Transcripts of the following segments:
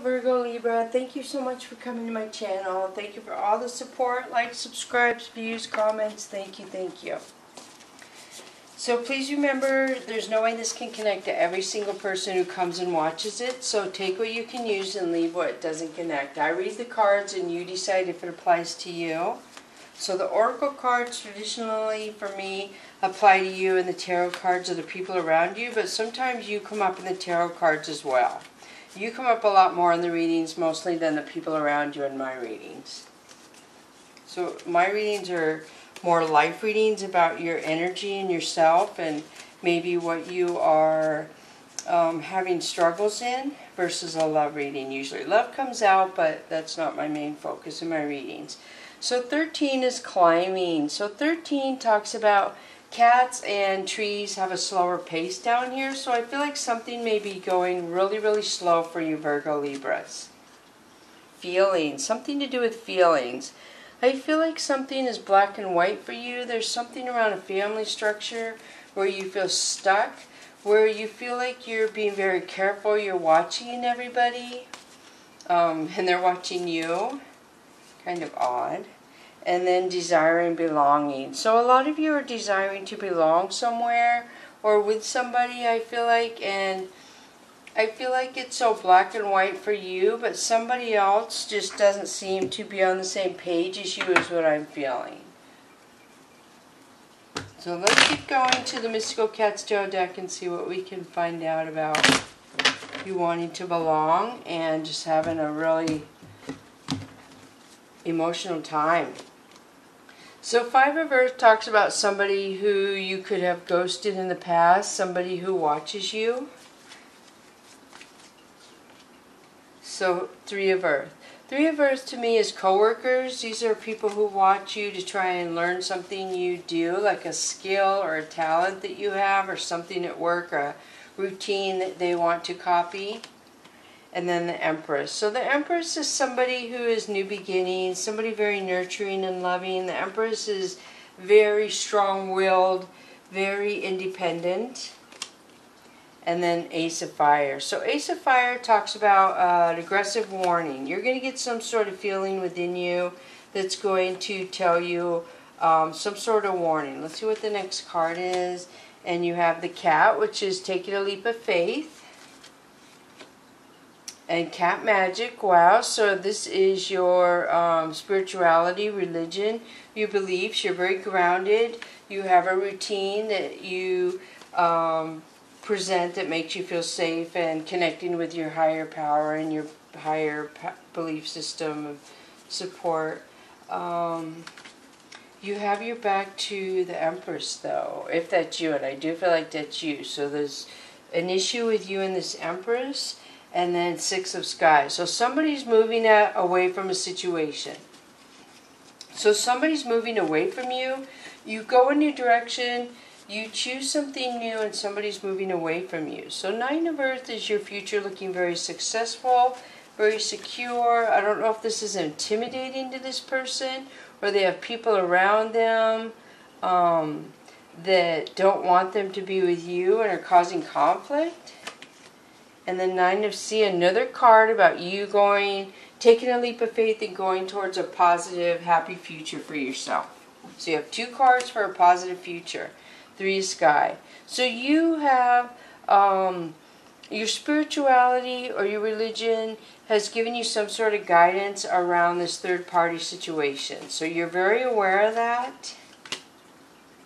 Virgo Libra. Thank you so much for coming to my channel. Thank you for all the support, likes, subscribes, views, comments. Thank you, thank you. So please remember, there's no way this can connect to every single person who comes and watches it. So take what you can use and leave what doesn't connect. I read the cards and you decide if it applies to you. So the Oracle cards traditionally for me apply to you and the tarot cards are the people around you, but sometimes you come up in the tarot cards as well. You come up a lot more in the readings mostly than the people around you in my readings. So my readings are more life readings about your energy and yourself and maybe what you are um, having struggles in versus a love reading usually. Love comes out, but that's not my main focus in my readings. So 13 is climbing. So 13 talks about cats and trees have a slower pace down here, so I feel like something may be going really, really slow for you Virgo Libras. Feelings, something to do with feelings. I feel like something is black and white for you. There's something around a family structure where you feel stuck, where you feel like you're being very careful, you're watching everybody, um, and they're watching you. Kind of odd and then desiring belonging. So a lot of you are desiring to belong somewhere or with somebody, I feel like, and I feel like it's so black and white for you, but somebody else just doesn't seem to be on the same page as you is what I'm feeling. So let's keep going to the Mystical Cats Tarot deck and see what we can find out about you wanting to belong and just having a really emotional time. So Five of Earth talks about somebody who you could have ghosted in the past, somebody who watches you. So Three of Earth. Three of Earth to me is coworkers. These are people who watch you to try and learn something you do, like a skill or a talent that you have or something at work, or a routine that they want to copy and then the Empress. So the Empress is somebody who is new beginnings, somebody very nurturing and loving. The Empress is very strong-willed, very independent. And then Ace of Fire. So Ace of Fire talks about uh, an aggressive warning. You're going to get some sort of feeling within you that's going to tell you um, some sort of warning. Let's see what the next card is. And you have the cat, which is taking a leap of faith and cat magic. Wow so this is your um, spirituality religion. Your beliefs you're very grounded. You have a routine that you um, present that makes you feel safe and connecting with your higher power and your higher belief system of support. Um, you have your back to the Empress though if that's you and I do feel like that's you. So there's an issue with you and this Empress and then six of sky. So somebody's moving away from a situation. So somebody's moving away from you. You go a new direction. You choose something new and somebody's moving away from you. So Nine of Earth is your future looking very successful, very secure. I don't know if this is intimidating to this person or they have people around them um, that don't want them to be with you and are causing conflict. And then Nine of Sea, another card about you going, taking a leap of faith and going towards a positive, happy future for yourself. So you have two cards for a positive future. Three is Sky. So you have um, your spirituality or your religion has given you some sort of guidance around this third party situation. So you're very aware of that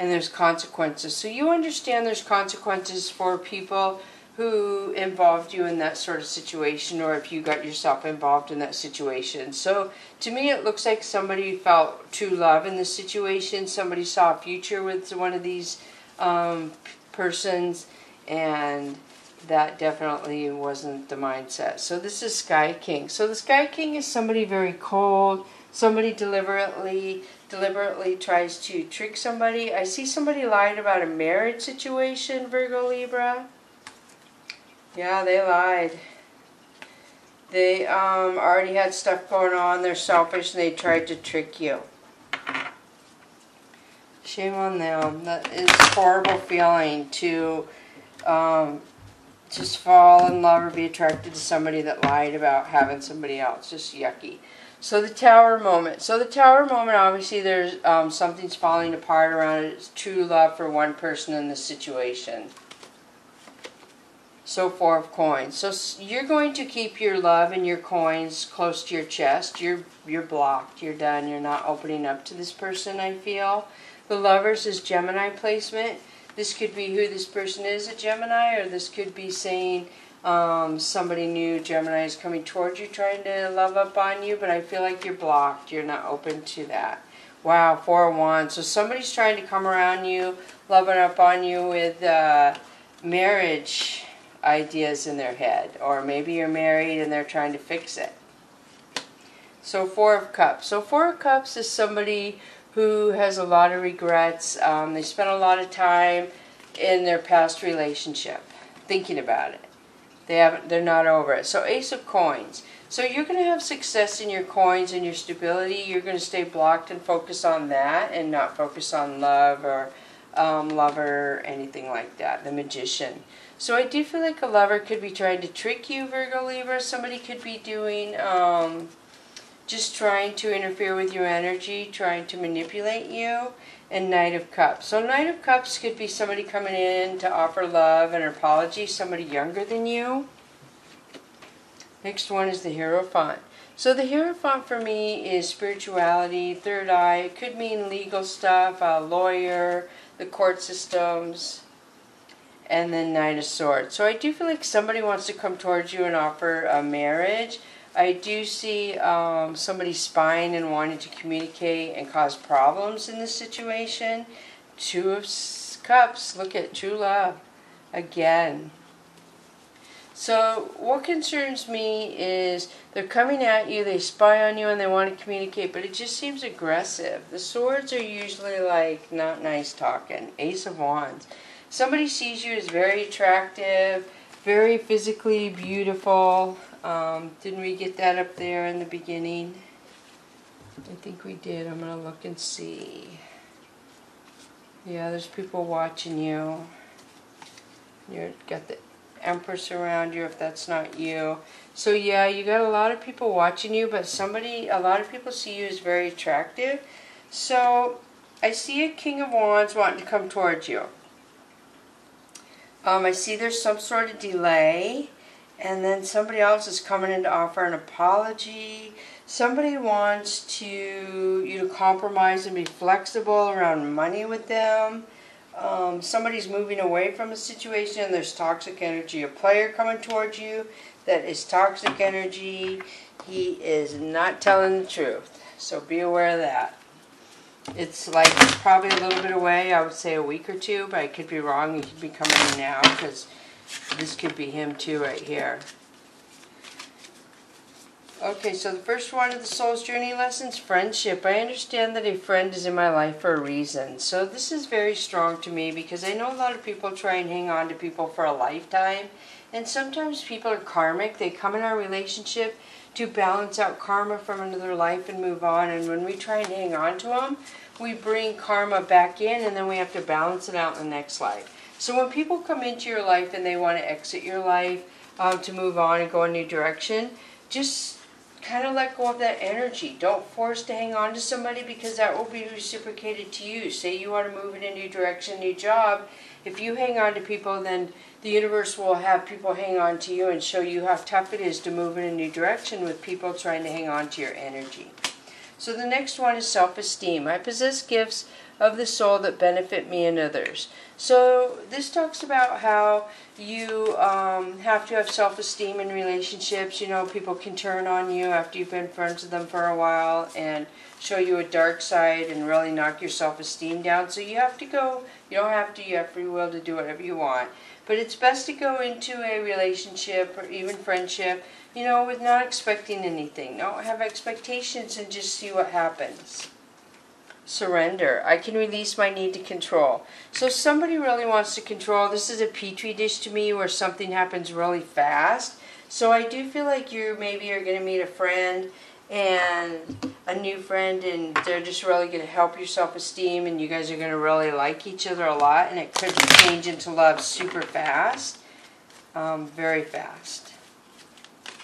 and there's consequences. So you understand there's consequences for people who involved you in that sort of situation or if you got yourself involved in that situation. So to me it looks like somebody felt true love in this situation. Somebody saw a future with one of these um, persons and that definitely wasn't the mindset. So this is Sky King. So the Sky King is somebody very cold, somebody deliberately deliberately tries to trick somebody. I see somebody lied about a marriage situation, Virgo Libra. Yeah, they lied. They um, already had stuff going on. They're selfish and they tried to trick you. Shame on them. That is a horrible feeling to um, just fall in love or be attracted to somebody that lied about having somebody else. Just yucky. So the tower moment. So the tower moment, obviously, there's um, something's falling apart around it. It's true love for one person in the situation. So four of coins. So you're going to keep your love and your coins close to your chest. You're you're blocked. You're done. You're not opening up to this person. I feel. The lovers is Gemini placement. This could be who this person is, a Gemini, or this could be saying um, somebody new, Gemini, is coming towards you, trying to love up on you. But I feel like you're blocked. You're not open to that. Wow, four of wands. So somebody's trying to come around you, loving up on you with uh, marriage ideas in their head. Or maybe you're married and they're trying to fix it. So Four of Cups. So Four of Cups is somebody who has a lot of regrets. Um, they spent a lot of time in their past relationship thinking about it. They haven't. They're not over it. So Ace of Coins. So you're going to have success in your coins and your stability. You're going to stay blocked and focus on that, and not focus on love or um, lover anything like that. The Magician. So I do feel like a lover could be trying to trick you, Virgo Libra. Somebody could be doing, um, just trying to interfere with your energy, trying to manipulate you. And Knight of Cups. So Knight of Cups could be somebody coming in to offer love and apology, somebody younger than you. Next one is the Hierophant. So the Hierophant for me is spirituality, third eye. It could mean legal stuff, a lawyer, the court systems, and then Nine of Swords. So I do feel like somebody wants to come towards you and offer a marriage. I do see um, somebody spying and wanting to communicate and cause problems in this situation. Two of Cups, look at true love again. So what concerns me is they're coming at you, they spy on you, and they want to communicate, but it just seems aggressive. The swords are usually like not nice talking. Ace of Wands somebody sees you as very attractive, very physically beautiful. Um, didn't we get that up there in the beginning? I think we did. I'm going to look and see. Yeah, there's people watching you. You've got the Empress around you if that's not you. So yeah, you got a lot of people watching you, but somebody, a lot of people see you as very attractive. So I see a King of Wands wanting to come towards you. Um, I see there's some sort of delay, and then somebody else is coming in to offer an apology. Somebody wants to you to compromise and be flexible around money with them. Um, somebody's moving away from a situation. There's toxic energy. A player coming towards you that is toxic energy. He is not telling the truth. So be aware of that. It's like probably a little bit away. I would say a week or two, but I could be wrong. He could be coming in now because this could be him too right here. Okay, so the first one of the Soul's Journey lessons, friendship. I understand that a friend is in my life for a reason. So this is very strong to me because I know a lot of people try and hang on to people for a lifetime. And sometimes people are karmic. They come in our relationship to balance out karma from another life and move on. And when we try and hang on to them, we bring karma back in and then we have to balance it out in the next life. So when people come into your life and they want to exit your life um, to move on and go a new direction, just kind of let go of that energy. Don't force to hang on to somebody because that will be reciprocated to you. Say you want to move in a new direction, new job. If you hang on to people, then the universe will have people hang on to you and show you how tough it is to move in a new direction with people trying to hang on to your energy. So the next one is self-esteem. I possess gifts of the soul that benefit me and others. So this talks about how you um, have to have self-esteem in relationships. You know, people can turn on you after you've been friends with them for a while and show you a dark side and really knock your self-esteem down. So you have to go, you don't have to, you have free will to do whatever you want. But it's best to go into a relationship or even friendship, you know, with not expecting anything. Don't have expectations and just see what happens. Surrender. I can release my need to control. So somebody really wants to control. This is a petri dish to me where something happens really fast. So I do feel like you maybe are going to meet a friend and a new friend and they're just really going to help your self-esteem and you guys are going to really like each other a lot and it could change into love super fast. um, very fast,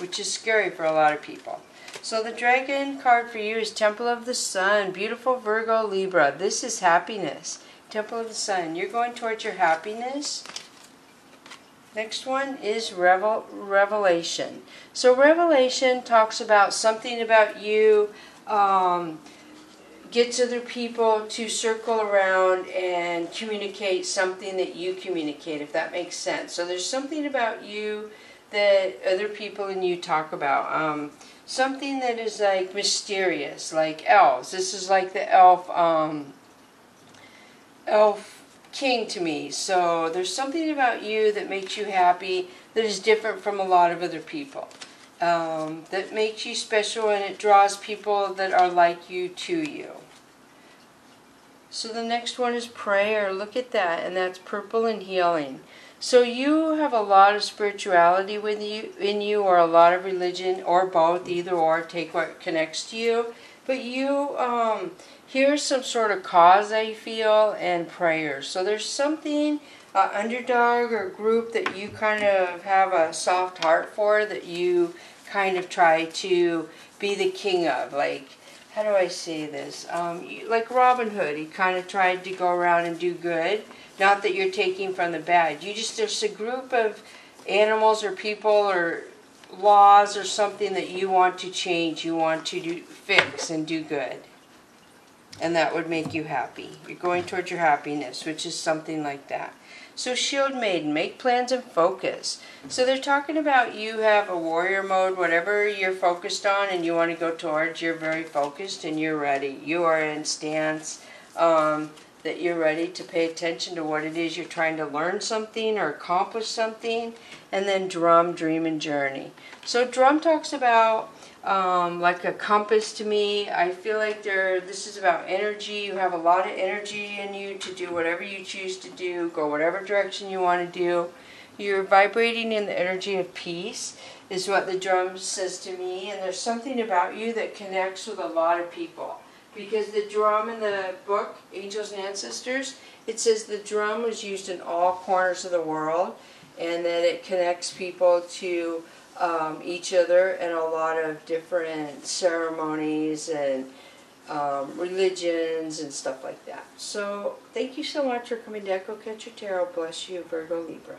which is scary for a lot of people. So the dragon card for you is Temple of the Sun, beautiful Virgo Libra. This is happiness. Temple of the Sun. You're going towards your happiness. Next one is Revel Revelation. So Revelation talks about something about you, um, gets other people to circle around and communicate something that you communicate, if that makes sense. So there's something about you that other people and you talk about. Um, something that is like mysterious, like elves. This is like the elf, um, elf king to me. So there's something about you that makes you happy that is different from a lot of other people. Um, that makes you special and it draws people that are like you to you. So the next one is prayer. Look at that. And that's purple and healing. So you have a lot of spirituality with you in you or a lot of religion or both, either or, take what connects to you. But you, um, here's some sort of cause I feel and prayers. So there's something, uh, underdog or group that you kind of have a soft heart for that you kind of try to be the king of. Like, how do I say this? Um, like Robin Hood, he kind of tried to go around and do good not that you're taking from the bad. You just, there's a group of animals or people or laws or something that you want to change, you want to do, fix and do good. And that would make you happy. You're going towards your happiness, which is something like that. So Shield Maiden, make plans and focus. So they're talking about you have a warrior mode, whatever you're focused on and you want to go towards, you're very focused and you're ready. You are in stance. Um, that you're ready to pay attention to what it is you're trying to learn something or accomplish something. And then drum, dream, and journey. So drum talks about um, like a compass to me. I feel like there. this is about energy. You have a lot of energy in you to do whatever you choose to do, go whatever direction you want to do. You're vibrating in the energy of peace is what the drum says to me. And there's something about you that connects with a lot of people because the drum in the book, Angels and Ancestors, it says the drum was used in all corners of the world and that it connects people to um, each other and a lot of different ceremonies and um, religions and stuff like that. So thank you so much for coming to Echo Catcher Tarot. Bless you, Virgo Libra.